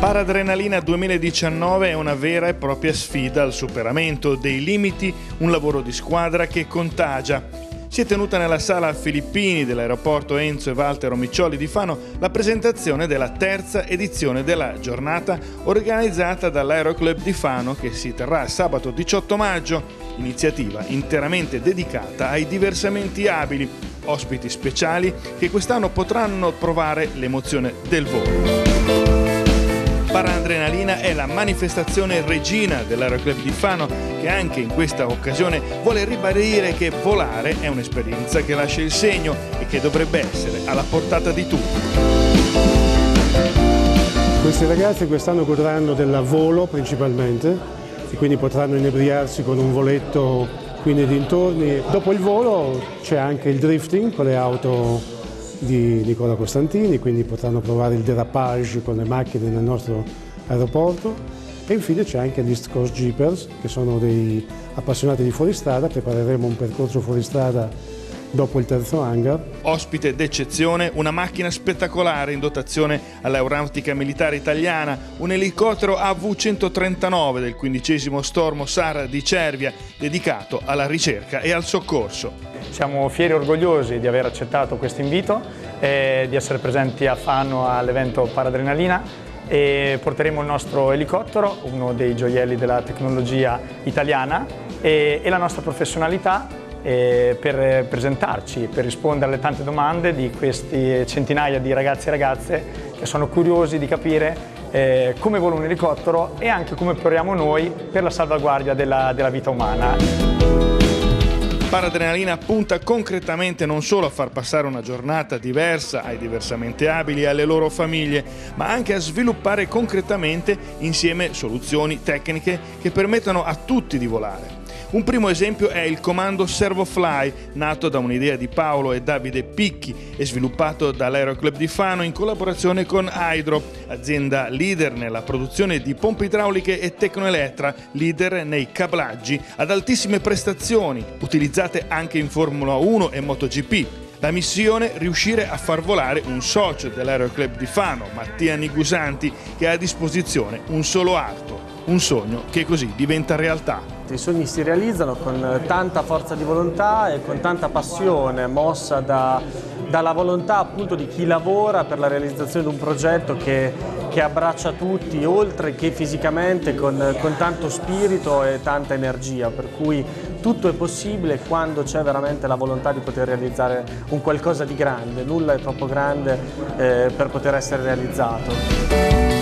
Paradrenalina 2019 è una vera e propria sfida al superamento dei limiti, un lavoro di squadra che contagia. Si è tenuta nella sala Filippini dell'aeroporto Enzo e Walter Omiccioli di Fano la presentazione della terza edizione della giornata organizzata dall'Aeroclub di Fano che si terrà sabato 18 maggio, iniziativa interamente dedicata ai diversamente abili, ospiti speciali che quest'anno potranno provare l'emozione del volo. Paradrenalina è la manifestazione regina dell'Aeroclub di Fano che anche in questa occasione vuole ribadire che volare è un'esperienza che lascia il segno e che dovrebbe essere alla portata di tutti. Questi ragazzi quest'anno godranno del volo principalmente e quindi potranno inebriarsi con un voletto qui nei dintorni. Dopo il volo c'è anche il drifting con le auto di Nicola Costantini, quindi potranno provare il derapage con le macchine nel nostro aeroporto e infine c'è anche gli East Coast Jeepers che sono dei appassionati di fuoristrada, prepareremo un percorso fuoristrada dopo il terzo hangar. Ospite d'eccezione, una macchina spettacolare in dotazione all'aeronautica militare italiana, un elicottero AV-139 del quindicesimo Stormo Sara di Cervia, dedicato alla ricerca e al soccorso. Siamo fieri e orgogliosi di aver accettato questo invito e di essere presenti a Fano all'evento Paradrenalina e porteremo il nostro elicottero, uno dei gioielli della tecnologia italiana e, e la nostra professionalità eh, per presentarci, per rispondere alle tante domande di questi centinaia di ragazzi e ragazze che sono curiosi di capire eh, come vola un elicottero e anche come operiamo noi per la salvaguardia della, della vita umana. Paradrenalina punta concretamente non solo a far passare una giornata diversa ai diversamente abili e alle loro famiglie, ma anche a sviluppare concretamente insieme soluzioni tecniche che permettano a tutti di volare. Un primo esempio è il comando ServoFly, nato da un'idea di Paolo e Davide Picchi e sviluppato dall'Aeroclub di Fano in collaborazione con Hydro, azienda leader nella produzione di pompe idrauliche e Tecnoelettra, leader nei cablaggi ad altissime prestazioni, utilizzate anche in Formula 1 e MotoGP. La missione è riuscire a far volare un socio dell'Aeroclub di Fano, Mattia Nigusanti, che ha a disposizione un solo arto, un sogno che così diventa realtà. I sogni si realizzano con tanta forza di volontà e con tanta passione mossa da, dalla volontà appunto di chi lavora per la realizzazione di un progetto che, che abbraccia tutti, oltre che fisicamente, con, con, tanto spirito e tanta energia, per cui tutto è possibile quando c'è veramente la volontà di poter realizzare un qualcosa di grande, nulla è troppo grande eh, per poter essere realizzato.